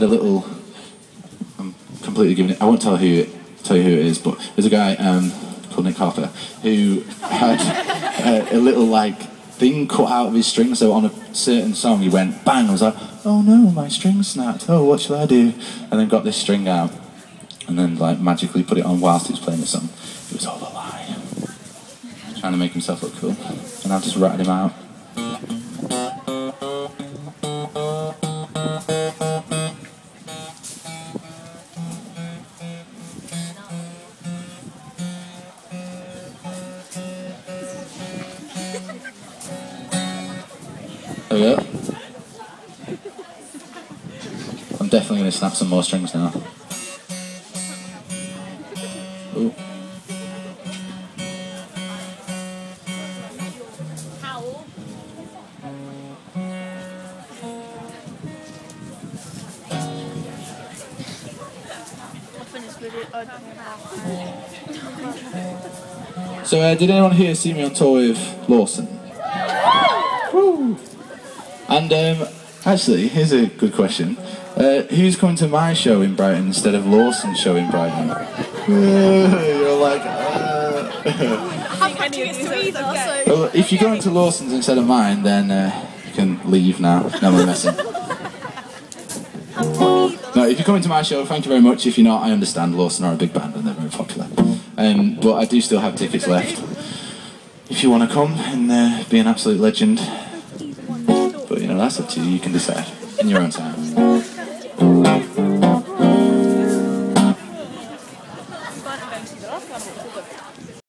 had a little. I'm completely giving it. I won't tell who tell you who it is, but there's a guy um, called Nick Harper who had a, a little like thing cut out of his string. So on a certain song, he went bang. I was like, oh no, my string snapped. Oh, what shall I do? And then got this string out, and then like magically put it on whilst he was playing the song. It was all a lie. Trying to make himself look cool, and I just ratted him out. There we go. I'm definitely going to snap some more strings now. Ooh. So, uh, did anyone here see me on tour with Lawson? Woo! And um, actually, here's a good question. Uh, who's coming to my show in Brighton instead of Lawson's show in Brighton? You're like, uh. I'm catching it to either, so. well, if you're going to Lawson's instead of mine, then uh, you can leave now. No more messing. No, if you're coming to my show, thank you very much. If you're not, I understand. Lawson are a big band and they're very popular. Um, but I do still have tickets left. If you want to come and uh, be an absolute legend, but you know, that's up to you. You can decide in your own time.